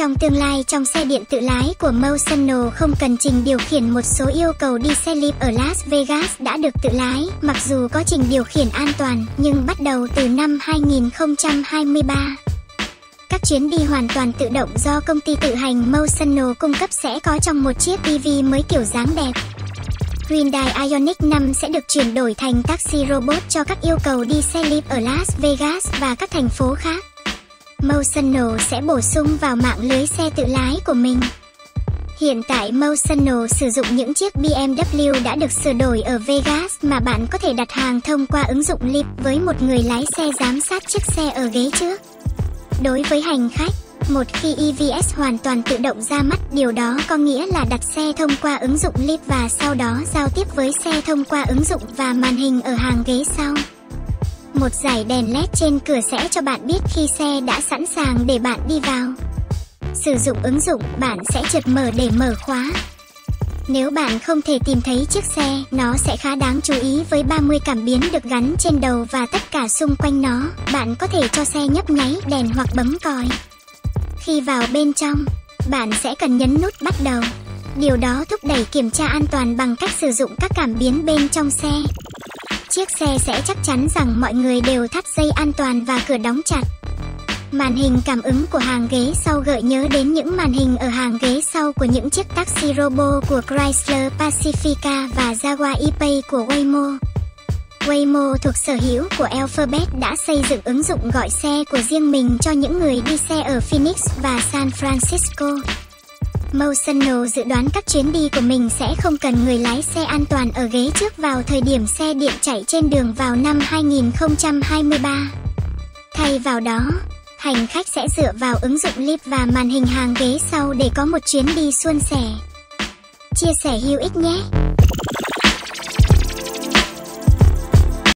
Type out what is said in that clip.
trong tương lai trong xe điện tự lái của Motional không cần trình điều khiển một số yêu cầu đi xe lip ở Las Vegas đã được tự lái, mặc dù có trình điều khiển an toàn, nhưng bắt đầu từ năm 2023. Các chuyến đi hoàn toàn tự động do công ty tự hành Motional cung cấp sẽ có trong một chiếc EV mới kiểu dáng đẹp. Hyundai Ioniq 5 sẽ được chuyển đổi thành taxi robot cho các yêu cầu đi xe lip ở Las Vegas và các thành phố khác. Motional sẽ bổ sung vào mạng lưới xe tự lái của mình. Hiện tại Motional sử dụng những chiếc BMW đã được sửa đổi ở Vegas mà bạn có thể đặt hàng thông qua ứng dụng Leap với một người lái xe giám sát chiếc xe ở ghế trước. Đối với hành khách, một khi EVS hoàn toàn tự động ra mắt, điều đó có nghĩa là đặt xe thông qua ứng dụng Leap và sau đó giao tiếp với xe thông qua ứng dụng và màn hình ở hàng ghế sau. Một dải đèn led trên cửa sẽ cho bạn biết khi xe đã sẵn sàng để bạn đi vào. Sử dụng ứng dụng, bạn sẽ trượt mở để mở khóa. Nếu bạn không thể tìm thấy chiếc xe, nó sẽ khá đáng chú ý với 30 cảm biến được gắn trên đầu và tất cả xung quanh nó. Bạn có thể cho xe nhấp nháy đèn hoặc bấm còi. Khi vào bên trong, bạn sẽ cần nhấn nút bắt đầu. Điều đó thúc đẩy kiểm tra an toàn bằng cách sử dụng các cảm biến bên trong xe. Chiếc xe sẽ chắc chắn rằng mọi người đều thắt dây an toàn và cửa đóng chặt. Màn hình cảm ứng của hàng ghế sau gợi nhớ đến những màn hình ở hàng ghế sau của những chiếc taxi robo của Chrysler, Pacifica và Jaguar E-Pay của Waymo. Waymo thuộc sở hữu của Alphabet đã xây dựng ứng dụng gọi xe của riêng mình cho những người đi xe ở Phoenix và San Francisco. Motional dự đoán các chuyến đi của mình sẽ không cần người lái xe an toàn ở ghế trước vào thời điểm xe điện chạy trên đường vào năm 2023. Thay vào đó, hành khách sẽ dựa vào ứng dụng Lyft và màn hình hàng ghế sau để có một chuyến đi suôn sẻ. Chia sẻ hữu ích nhé!